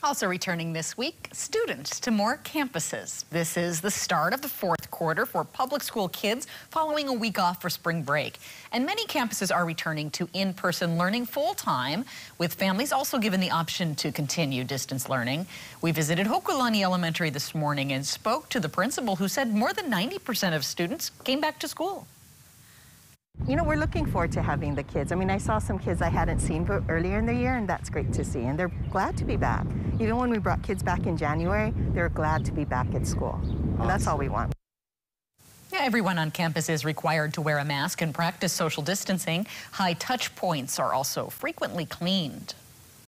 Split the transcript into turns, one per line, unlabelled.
Also returning this week, students to more campuses. This is the start of the fourth quarter for public school kids following a week off for spring break. And many campuses are returning to in-person learning full-time, with families also given the option to continue distance learning. We visited Hokulani Elementary this morning and spoke to the principal who said more than 90% of students came back to school.
You know, we're looking forward to having the kids. I mean, I saw some kids I hadn't seen earlier in the year, and that's great to see. And they're glad to be back. Even when we brought kids back in January, they're glad to be back at school. And that's all we want.
Yeah, everyone on campus is required to wear a mask and practice social distancing. High touch points are also frequently cleaned.